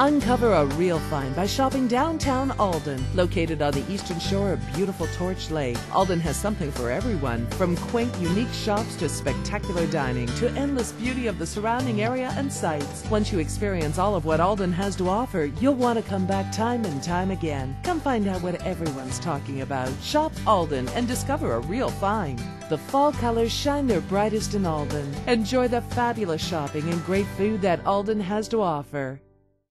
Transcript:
Uncover a real find by shopping downtown Alden. Located on the eastern shore of beautiful Torch Lake, Alden has something for everyone, from quaint, unique shops to spectacular dining to endless beauty of the surrounding area and sights. Once you experience all of what Alden has to offer, you'll want to come back time and time again. Come find out what everyone's talking about. Shop Alden and discover a real find. The fall colors shine their brightest in Alden. Enjoy the fabulous shopping and great food that Alden has to offer.